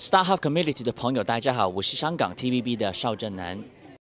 StarHub Community 的朋友，大家好，我是香港 TVB 的邵正南。